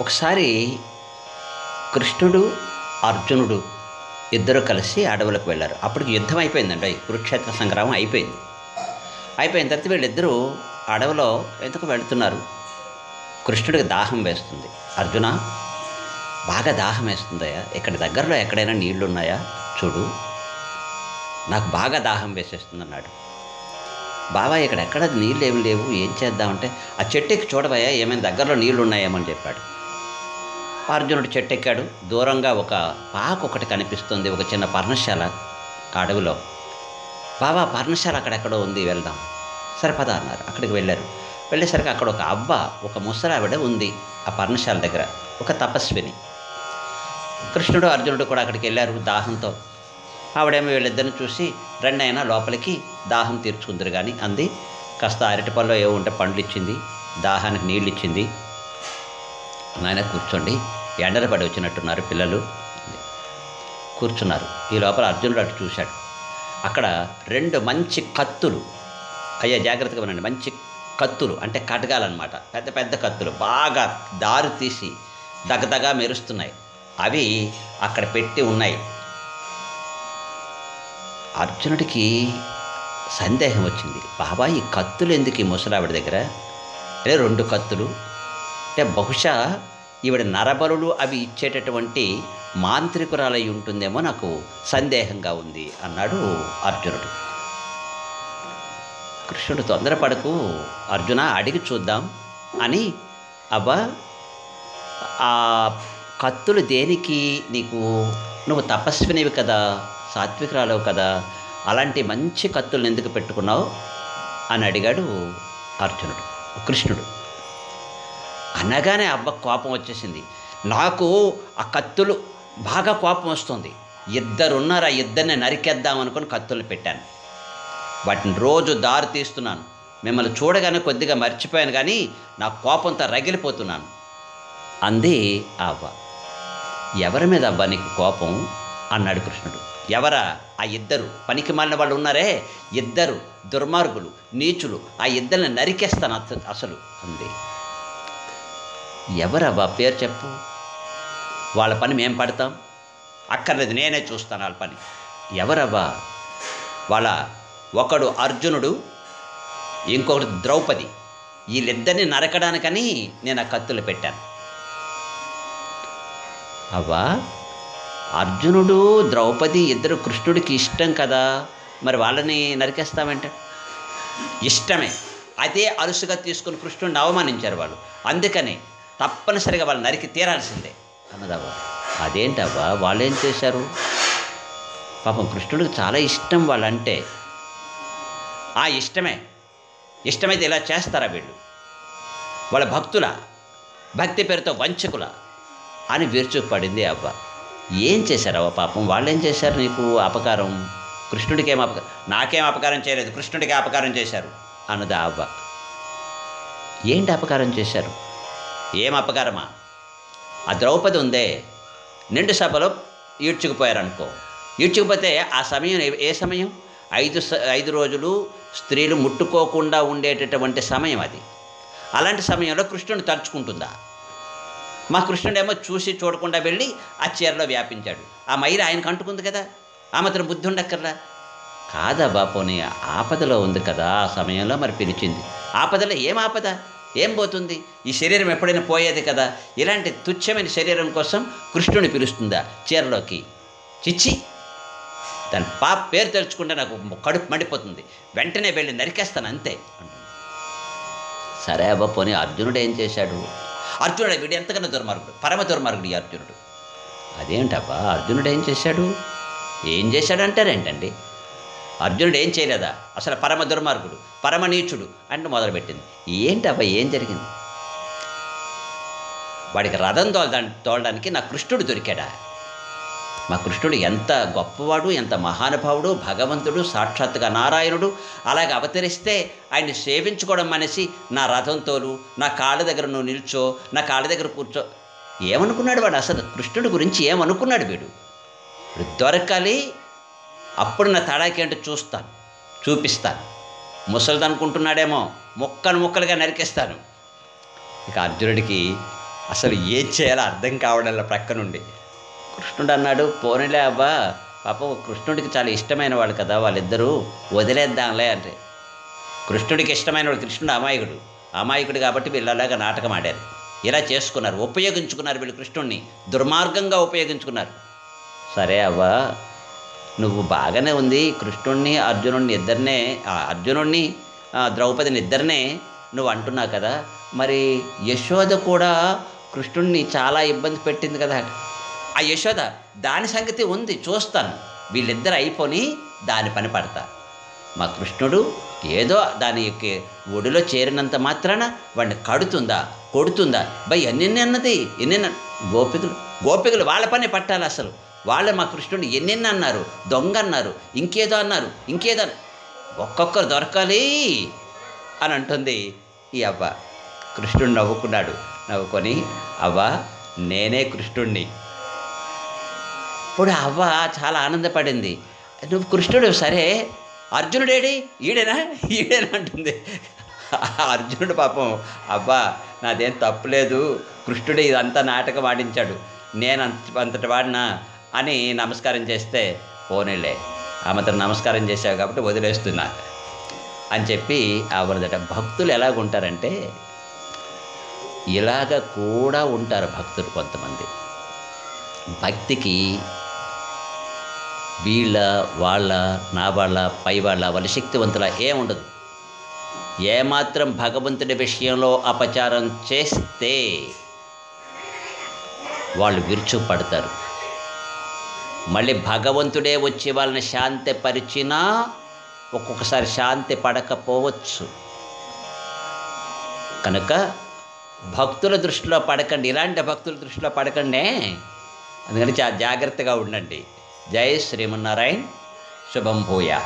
ఒకసారి కృష్ణుడు అర్జునుడు ఇద్దరు కలిసి అడవులకు వెళ్ళారు. అప్పటికి యుద్ధం అయిపోయిందండి. కురుక్షేత్ర సంగ్రామం అయిపోయింది. అయిపోయిన తర్వాత వీళ్ళిద్దరూ అడవిలో ఎందుకు వెళుతున్నారు? కృష్ణుడికి దాహం వేస్తుంది. అర్జున బాగా దాహం వేస్తుందయ్యా. ఇక్కడ దగ్గరలో ఎక్కడైనా నీళ్ళున్నాయా? చూడు. నాకు బాగా దాహం వేసేస్తుంది అన్నాడు బాబా ఇక్కడ ఎక్కడ నీళ్ళు ఏమి లేవు ఏం చేద్దామంటే ఆ చెట్టు ఎక్కి చూడవయ్యా ఏమైనా దగ్గరలో నీళ్ళు ఉన్నాయేమని చెప్పాడు. అర్జునుడు చెట్టు ఎక్కాడు దూరంగా ఒక పాక ఒకటి కనిపిస్తుంది ఒక చిన్న పర్ణశాల అడవిలో. బాబా పర్ణశాల అక్కడెక్కడో ఉంది వెళ్దాం. సరే పద అన్నారు. అక్కడికి వెళ్ళారు. వెళ్ళేసరికి అక్కడ ఒక అవ్వ ఒక ముసలావిడ ఉంది ఆ పర్ణశాల దగ్గర ఒక తపస్విని. కృష్ణుడు అర్జునుడు కూడా అక్కడికి వెళ్ళారు దాహంతో. ఆవిడేమో వీళ్ళిద్దరిని చూసి రెండు అయినా లోపలికి దాహం తీర్చుకుందరు కానీ అంది. కాస్త అరటి ఏవో ఉంటే పండ్లు ఇచ్చింది దాహానికి నీళ్ళు ఇచ్చింది నాయన కూర్చోండి ఎండలు పడి వచ్చినట్టున్నారు పిల్లలు. కూర్చున్నారు. ఈ లోపల అర్జునుడు అటు చూశాడు. అక్కడ రెండు మంచి కత్తులు. అయ్యా జాగ్రత్తగా వినండి. మంచి కత్తులు అంటే కటగాలన్నమాట. పెద్ద పెద్ద కత్తులు. బాగా దారి తీసి దగదగా మెరుస్తున్నాయి. అవి అక్కడ పెట్టి ఉన్నాయి. అర్జునుడికి సందేహం వచ్చింది. బాబా ఈ కత్తులు ఎందుకు ఈ ముసలావిడ దగ్గర? అంటే రెండు కత్తులు. అంటే బహుశా ఈవిడ నరబలులు అవి ఇచ్చేటటువంటి మాంత్రికురాలై ఉంటుందేమో నాకు సందేహంగా ఉంది అన్నాడు అర్జునుడు. కృష్ణుడు తొందరపడకు. అర్జున అడిగి చూద్దాం అని. అబ్బా ఆ కత్తులు దేనికి నీకు? నువ్వు తపస్వినివి కదా. సాత్వికురాలవు కదా అలాంటి మంచి కత్తులను ఎందుకు పెట్టుకున్నావు? అని అడిగాడు అర్జునుడు కృష్ణుడు. అనగానే అబ్బ కోపం వచ్చేసింది. నాకు ఆ కత్తులు బాగా కోపం వస్తుంది. ఇద్దరున్నారు ఆ ఇద్దరిని నరికేద్దాం అనుకుని కత్తులు పెట్టాను. వాటిని రోజు దారి తీస్తున్నాను. మిమ్మల్ని చూడగానే కొద్దిగా మర్చిపోయాను కానీ నా కోపంతో రగిలిపోతున్నాను. అంది ఆ అవ్వ. ఎవరి మీద అవ్వ నీకు కోపం? అన్నాడు కృష్ణుడు. ఎవరా? ఆ ఇద్దరు. పనికి మాలిన వాళ్ళు ఉన్నారే? ఇద్దరు దుర్మార్గులు నీచులు. ఆ ఇద్దరిని నరికేస్తాను అసలు అంది. ఎవరవ్వా పేరు చెప్పు? వాళ్ళ పని మేం పడతాం. అక్కర్లేదు నేనే చూస్తాను వాళ్ళ పని. ఎవరవ్వా వాళ్ళ ఒకడు అర్జునుడు ఇంకొకటి ద్రౌపది. వీళ్ళిద్దరిని నరకడానికని నేను ఆ కత్తులు పెట్టాను. అవ్వా? అర్జునుడు ద్రౌపది ఇద్దరు కృష్ణుడికి ఇష్టం కదా? మరి వాళ్ళని నరికేస్తామంటే ఇష్టమే. అదే అరుసుగా తీసుకుని కృష్ణుడిని అవమానించారు వాళ్ళు. అందుకని తప్పనిసరిగా వాళ్ళు నరికి తీరాల్సిందే. అన్నదవ్వ అదేంటవ్వా? వాళ్ళేం చేశారు? పాపం కృష్ణుడికి చాలా ఇష్టం వాళ్ళంటే. ఆ ఇష్టమే. ఇష్టమైతే ఇలా చేస్తారా వీళ్ళు? వాళ్ళ భక్తుల భక్తి పేరుతో వంచకుల అని విరుచుకుపడింది అవ్వ. ఏం చేశారవ్వ పాపం? వాళ్ళేం చేశారు నీకు అపకారం? కృష్ణుడికి ఏం అపకారం నాకేం అపకారం చేయలేదు. కృష్ణుడికి అపకారం చేశారు అన్నది ఆ అవ్వ. ఏంటి అపకారం చేశారు? ఏం అపకారమా? ఆ ద్రౌపది ఉందే. నిండు సభలో ఈడ్చుకుపోయారనుకో. ఈడ్చుకుపోతే ఆ సమయం ఏ- సమయం? ఐదు స- ఐదు రోజులు స్త్రీలు ముట్టుకోకుండా ఉండేటటువంటి సమయం అది. అలాంటి సమయంలో కృష్ణుని తలుచుకుంటుందా? మా కృష్ణుడేమో చూసి చూడకుండా వెళ్ళి ఆ చీరలో వ్యాపించాడు. ఆ మైర ఆయనకు అంటుకుంది కదా ఆ మాత్రం బుద్ధి ఉండక్కర్లా? కాదబ్బా పోనీ ఆపదలో ఉంది కదా ఆ సమయంలో మరి పిలిచింది. ఆపదలో ఏం ఆపద? ఏం పోతుంది? ఈ శరీరం ఎప్పుడైనా పోయేది కదా ఇలాంటి తుచ్చమైన శరీరం కోసం కృష్ణుని పిలుస్తుందా చీరలోకి? చిచ్చి! దాని పాప పేరు తెలుసుకుంటే నాకు కడుపు మండిపోతుంది. వెంటనే వెళ్ళి నరికేస్తాను అంతే. అంటుంది సరే అబ్బా పోనీ అర్జునుడు ఏం చేశాడు? అర్జునుడు వీడు ఎంతకన్నా దుర్మార్గుడు? పరమ దుర్మార్గుడు ఈ అర్జునుడు. అదేంటబ్బా అర్జునుడు ఏం చేశాడు? ఏం చేశాడంటారేంటండి అర్జునుడు ఏం చేయలేదా? అసలు పరమ దుర్మార్గుడు పరమ నీచుడు అంటే మొదలుపెట్టింది. ఏంటబ్బా ఏం జరిగింది? వాడికి రథం తోలదా తోలడానికి నా కృష్ణుడు దొరికాడా? మా కృష్ణుడు ఎంత గొప్పవాడు ఎంత మహానుభావుడు భగవంతుడు సాక్షాత్తుగా నారాయణుడు. అలాగే అవతరిస్తే ఆయన్ని సేవించుకోవడం మనిషి నా రథంతోను నా కాళ్ళ దగ్గర నువ్వు నిల్చో నా కాళ్ళ దగ్గర కూర్చో. ఏమనుకున్నాడు వాడు అసలు? కృష్ణుడి గురించి ఏమనుకున్నాడు వీడు? దొరకాలి అప్పుడు నా తడాకి చూస్తాను చూపిస్తాను. ముసలిది అనుకుంటున్నాడేమో ముక్కలు ముక్కలుగా నరికేస్తాను. ఇక అర్జునుడికి అసలు ఏం చేయాలో అర్థం కావడంలో ప్రక్క నుండి కృష్ణుడు అన్నాడు పోనీలే అబ్బా పాపం కృష్ణుడికి చాలా ఇష్టమైన వాడు కదా వాళ్ళిద్దరూ వదిలేద్దాంలే అంటే కృష్ణుడికి ఇష్టమైన వాడు కృష్ణుడు అమాయకుడు. అమాయకుడు కాబట్టి వీళ్ళు అలాగా నాటకం ఆడారు. ఇలా చేసుకున్నారు. ఉపయోగించుకున్నారు వీళ్ళు కృష్ణుడిని దుర్మార్గంగా ఉపయోగించుకున్నారు. సరే అవ్వా నువ్వు బాగానే ఉంది. కృష్ణుడిని అర్జునుడిని ఇద్దరినే ఆ, అర్జునుడిని ఆ, ద్రౌపదిని ఇద్దరినే నువ్వు అంటున్నావు కదా మరి యశోద కూడా కృష్ణుడిని చాలా ఇబ్బంది పెట్టింది కదా ఆ యశోద దాని సంగతి ఉంది చూస్తాను. వీళ్ళిద్దరు అయిపోని దాని పని పడతా. మా కృష్ణుడు ఏదో దాని యొక్క ఒడిలో చేరినంత మాత్రాన వాడిని కడుతుందా కొడుతుందా? బై ఎన్నెన్ని అన్నది? ఎన్నెన్న గోపికలు గోపికలు వాళ్ళ పని పట్టాలి అసలు. వాళ్ళే మా కృష్ణుడు ఎన్నెన్ని అన్నారు? దొంగ అన్నారు ఇంకేదో అన్నారు ఇంకేదో ఒక్కొక్కరు దొరకాలి అని అంటుంది ఈ అవ్వ. కృష్ణుడు నవ్వుకున్నాడు. నవ్వుకొని అవ్వ నేనే కృష్ణుణ్ణి. ఇప్పుడు అవ్వ చాలా ఆనందపడింది. నువ్వు కృష్ణుడు సరే. అర్జునుడేడి? ఈడేనా? ఈడేనా? అంటుంది. అర్జునుడు పాపం అబ్బా నాదేం తప్పులేదు. కృష్ణుడు ఇదంతా నాటకం ఆడించాడు. నేను అంత అంతటి వాడినా అని నమస్కారం చేస్తే పోనీలే. ఆమెతో నమస్కారం చేశావు కాబట్టి వదిలేస్తున్నా అని చెప్పి ఆవిడదట భక్తులు ఎలాగుంటారంటే ఇలాగ కూడా ఉంటారు భక్తులు కొంతమంది. భక్తికి వీళ్ళ వాళ్ళ నా వాళ్ళ పై వాళ్ళ వాళ్ళ శక్తివంతుల ఏముండదు ఏమాత్రం భగవంతుడి విషయంలో అపచారం చేస్తే వాళ్ళు విరుచుపడతారు మళ్ళీ భగవంతుడే వచ్చి వాళ్ళని శాంతి పరిచినా ఒక్కొక్కసారి శాంతి పడకపోవచ్చు. కనుక భక్తుల దృష్టిలో పడకండి. ఇలాంటి భక్తుల దృష్టిలో పడకండి. అందుకని చాలా జాగ్రత్తగా ఉండండి. జై శ్రీమన్నారాయణ శుభం భూయా